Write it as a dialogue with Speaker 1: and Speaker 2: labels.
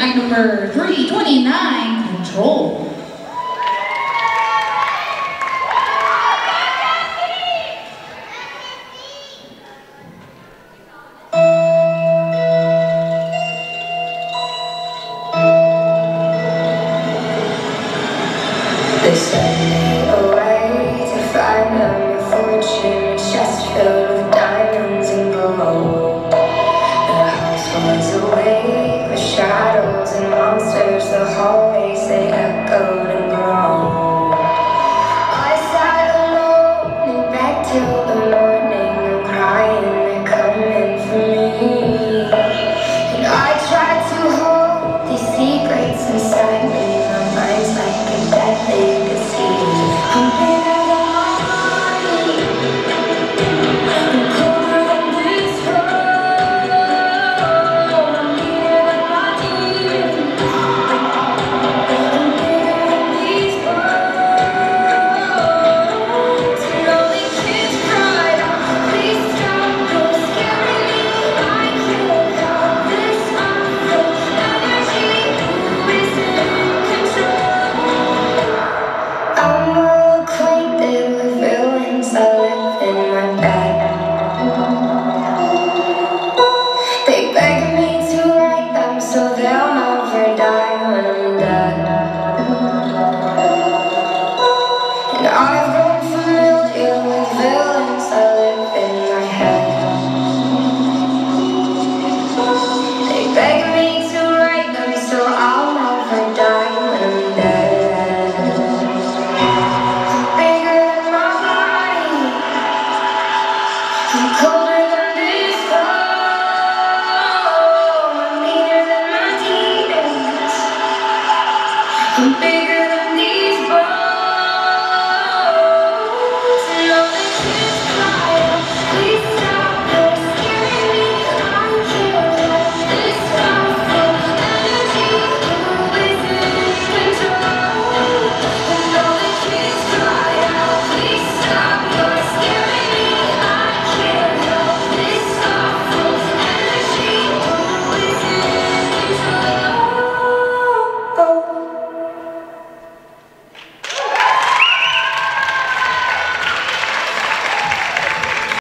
Speaker 1: item number 329, control.
Speaker 2: They say, oh. heart. I've you with villains live in my head. They beg me to them so I'll never die I'm. Bigger my body, colder than meaner than my.